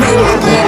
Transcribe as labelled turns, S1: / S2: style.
S1: Radio.